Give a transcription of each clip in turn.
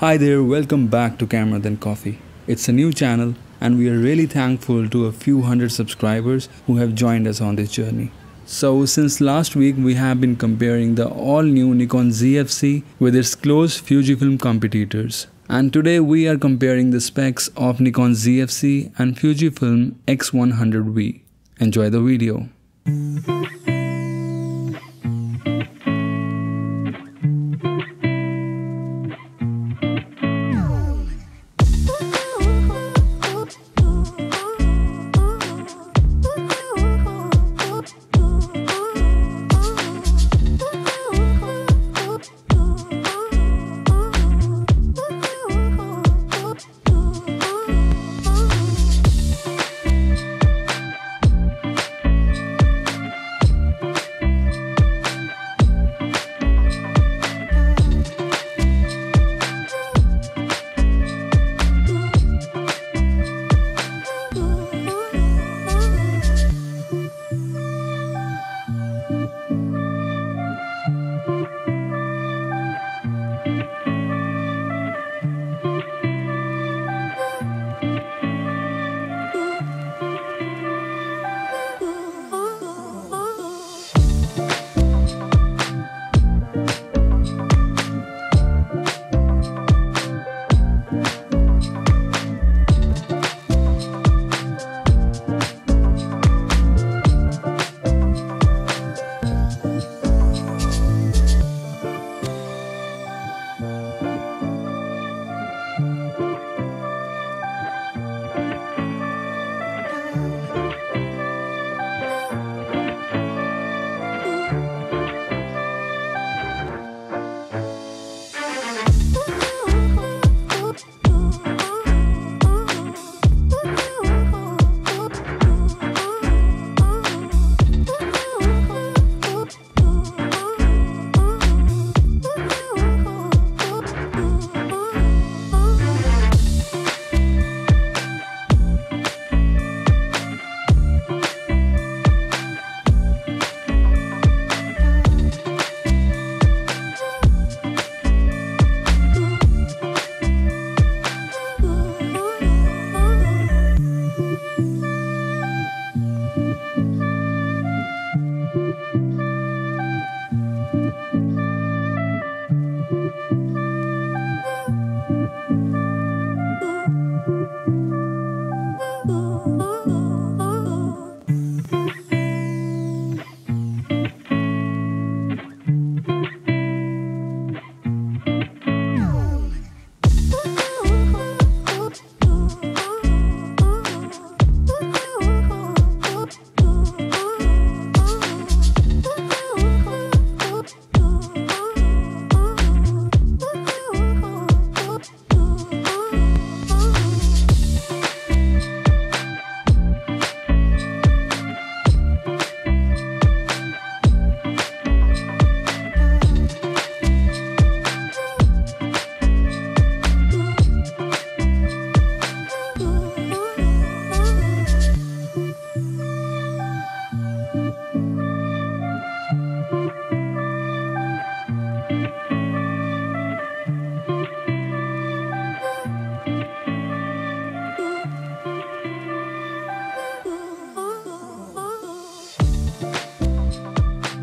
Hi there, welcome back to Camera Then Coffee. It's a new channel, and we are really thankful to a few hundred subscribers who have joined us on this journey. So, since last week, we have been comparing the all new Nikon ZFC with its close Fujifilm competitors. And today, we are comparing the specs of Nikon ZFC and Fujifilm X100V. Enjoy the video.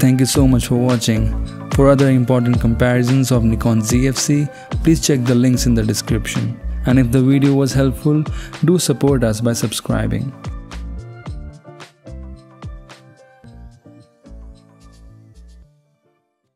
Thank you so much for watching. For other important comparisons of Nikon ZFC, please check the links in the description. And if the video was helpful, do support us by subscribing.